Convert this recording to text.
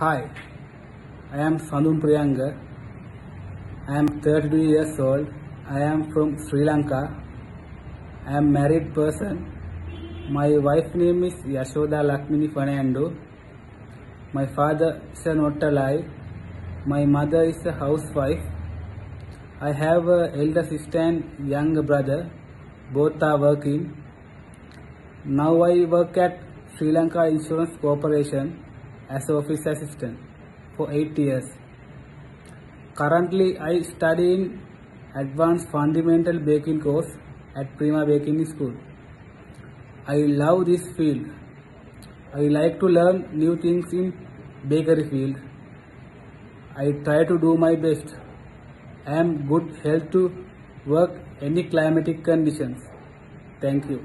Hi, I am Sandun Priyanga. I am 32 years old. I am from Sri Lanka. I am married person. My wife name is Yashoda Lakmini Fernando. My father is not alive. My mother is a housewife. I have a elder sister and younger brother. Both are working. Now I work at Sri Lanka Insurance Corporation as office assistant for 8 years. Currently I study in advanced fundamental baking course at Prima Baking School. I love this field. I like to learn new things in bakery field. I try to do my best. I am good health to work any climatic conditions. Thank you.